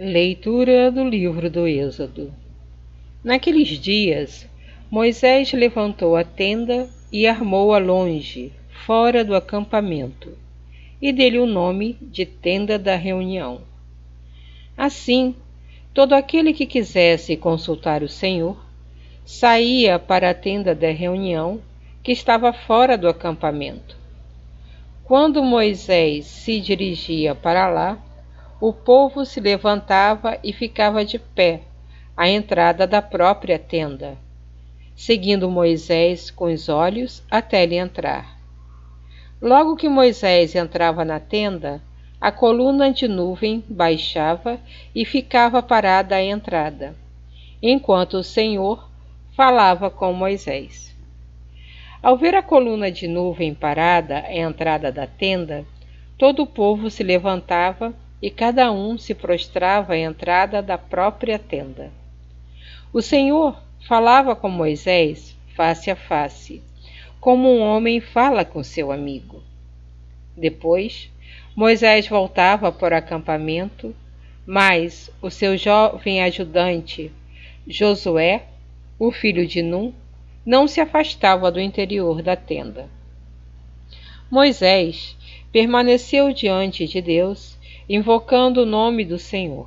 Leitura do livro do Êxodo. Naqueles dias, Moisés levantou a tenda e armou-a longe, fora do acampamento, e deu-lhe o nome de Tenda da Reunião. Assim, todo aquele que quisesse consultar o Senhor saía para a tenda da reunião, que estava fora do acampamento. Quando Moisés se dirigia para lá, o povo se levantava e ficava de pé à entrada da própria tenda, seguindo Moisés com os olhos até ele entrar. Logo que Moisés entrava na tenda, a coluna de nuvem baixava e ficava parada à entrada, enquanto o Senhor falava com Moisés. Ao ver a coluna de nuvem parada à entrada da tenda, todo o povo se levantava e cada um se prostrava à entrada da própria tenda. O Senhor falava com Moisés face a face, como um homem fala com seu amigo. Depois, Moisés voltava para o acampamento, mas o seu jovem ajudante, Josué, o filho de Num, não se afastava do interior da tenda. Moisés permaneceu diante de Deus invocando o nome do Senhor.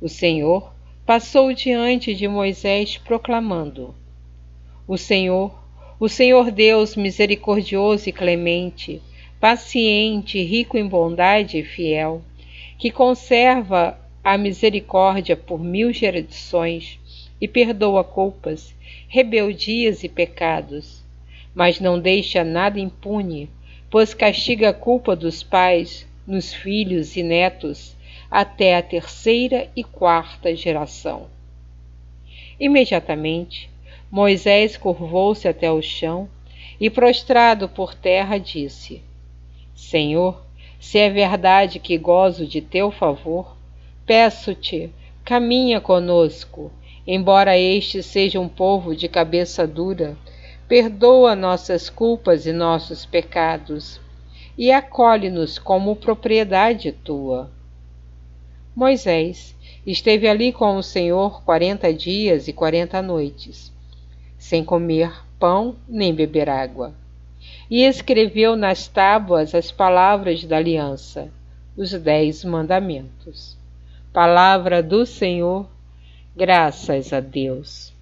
O Senhor passou diante de Moisés proclamando: O Senhor, o Senhor Deus misericordioso e clemente, paciente, rico em bondade e fiel, que conserva a misericórdia por mil gerações e perdoa culpas, rebeldias e pecados, mas não deixa nada impune, pois castiga a culpa dos pais nos filhos e netos até a terceira e quarta geração. Imediatamente, Moisés curvou-se até o chão e, prostrado por terra, disse: Senhor, se é verdade que gozo de teu favor, peço-te, caminha conosco, embora este seja um povo de cabeça dura, perdoa nossas culpas e nossos pecados e acolhe-nos como propriedade tua. Moisés esteve ali com o Senhor quarenta dias e quarenta noites, sem comer pão nem beber água, e escreveu nas tábuas as palavras da aliança, os dez mandamentos. Palavra do Senhor, graças a Deus.